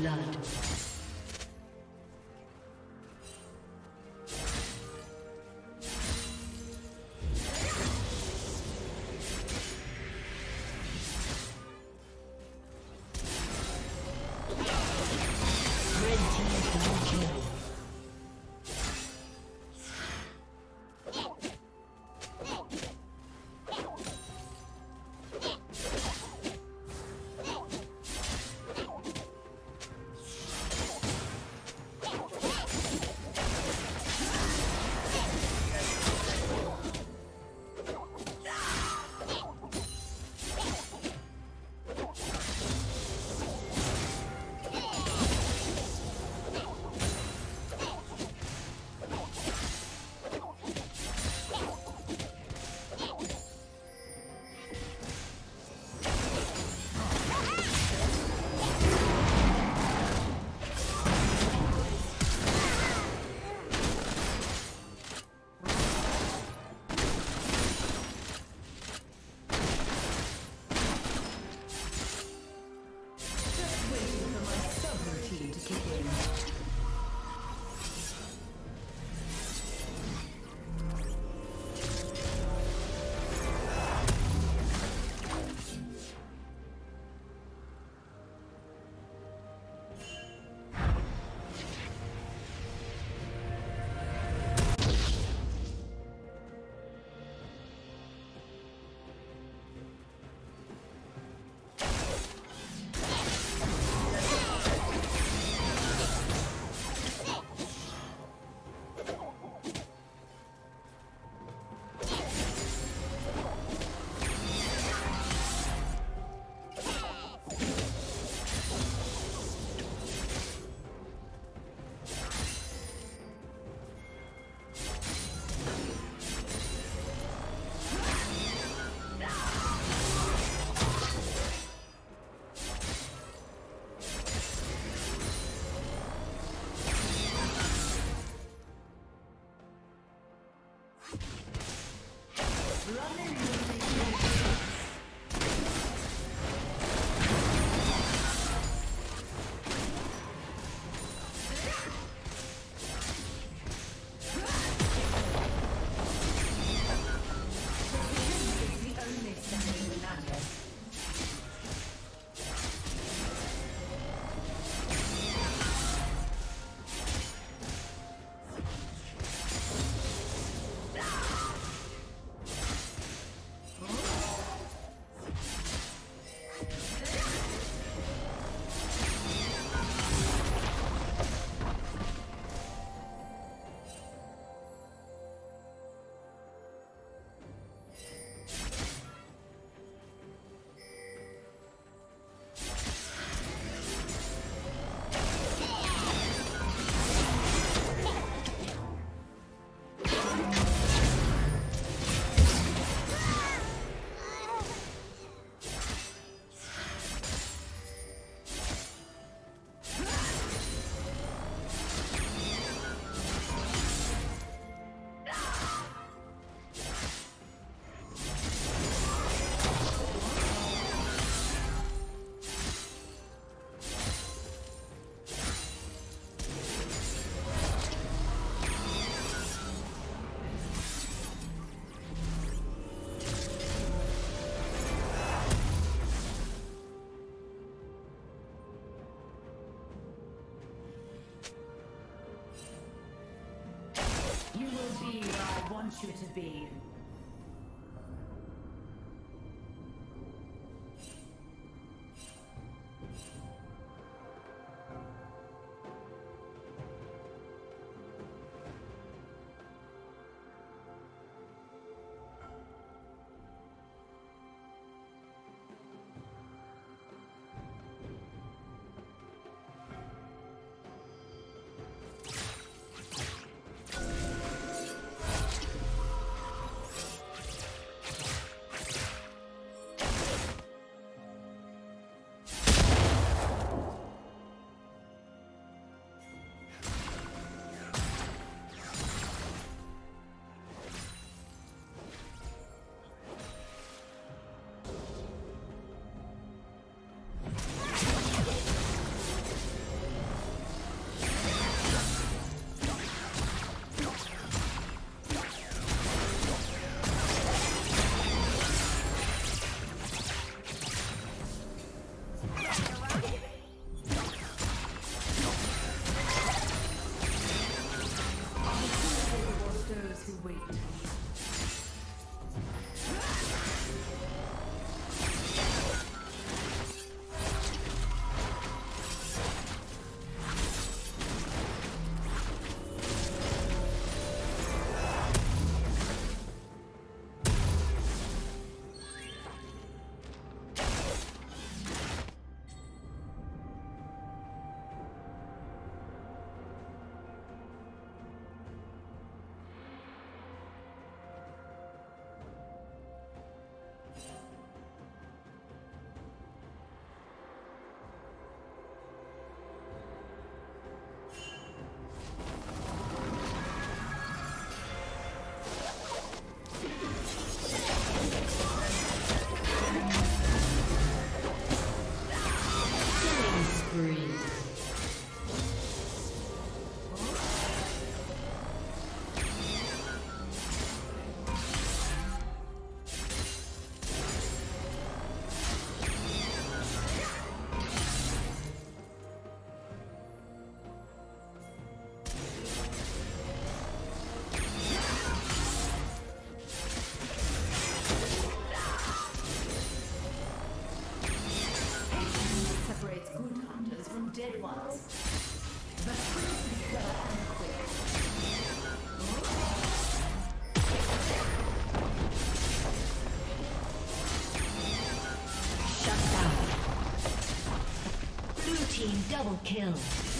Blood. You to be. Double kill.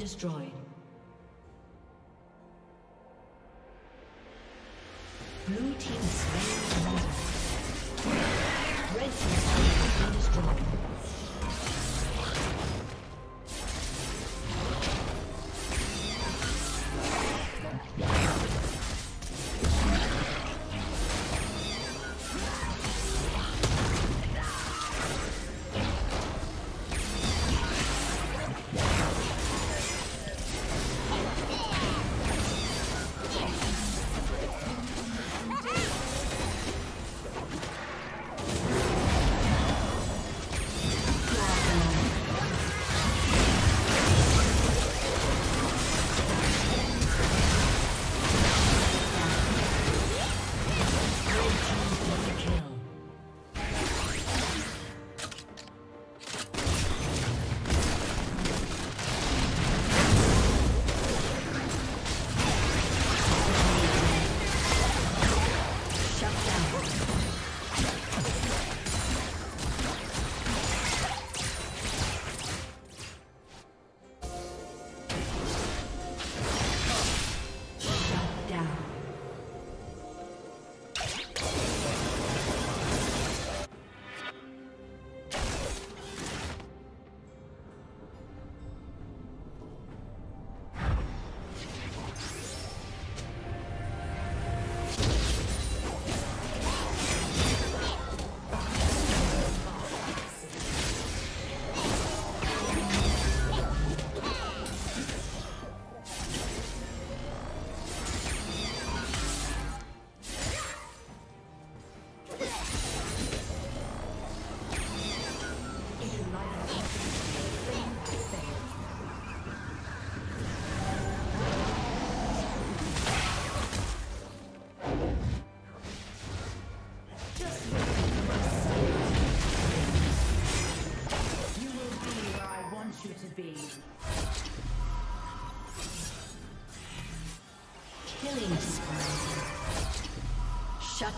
Destroyed. Blue team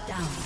down.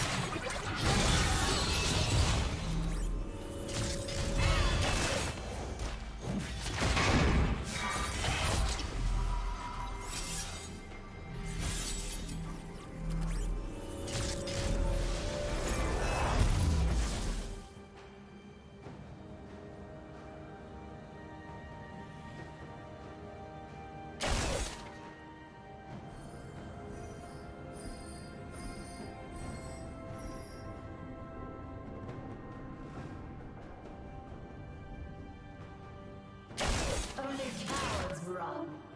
Red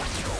Dominating.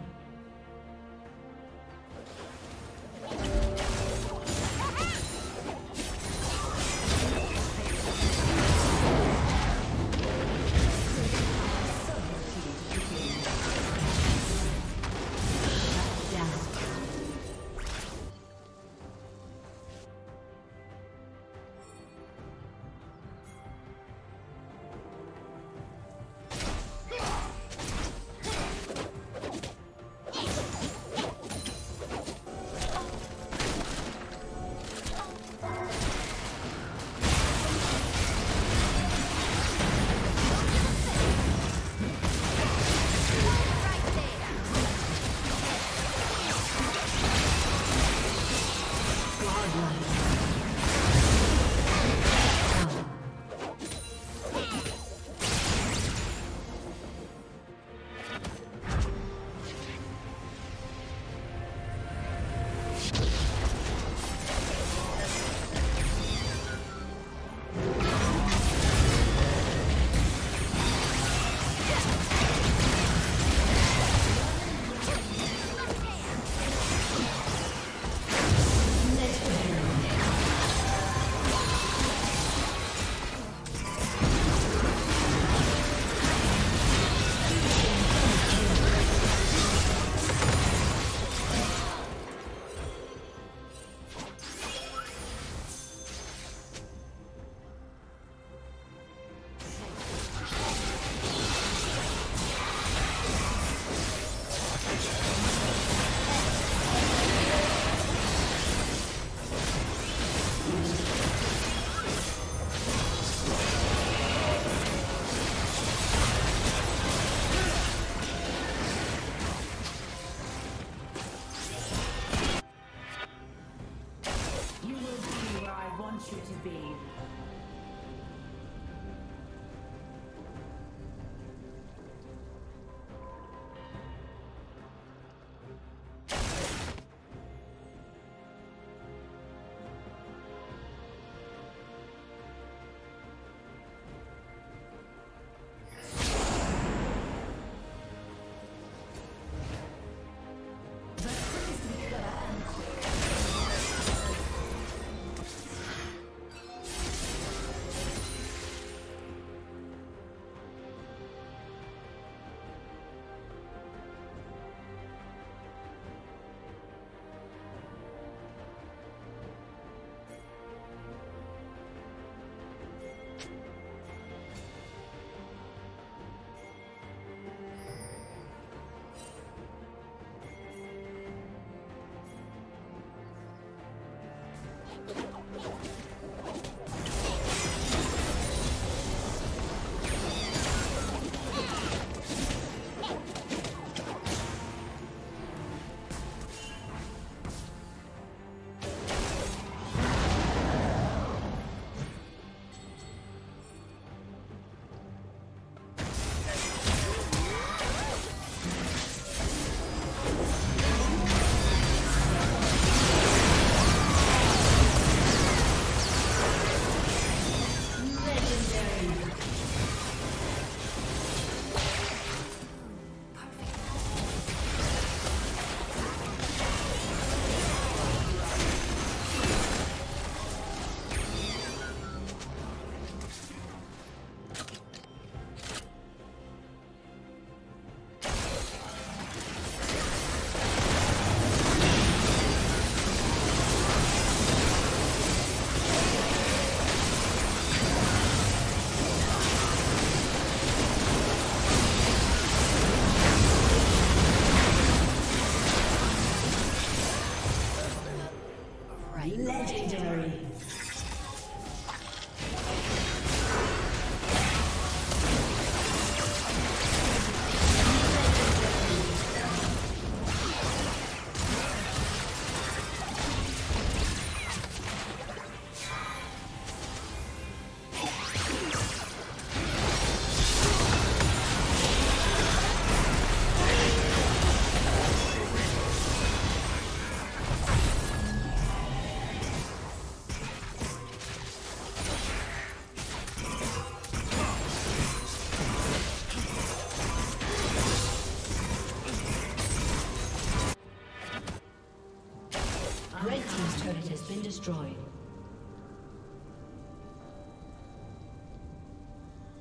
Destroyed.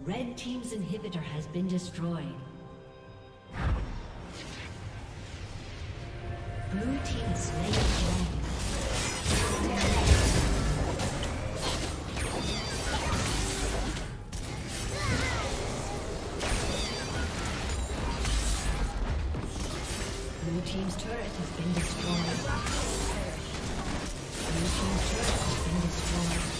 Red Team's inhibitor has been destroyed. Blue Team slain dragon. Blue Team's turret has been destroyed. Team's turret has been destroyed.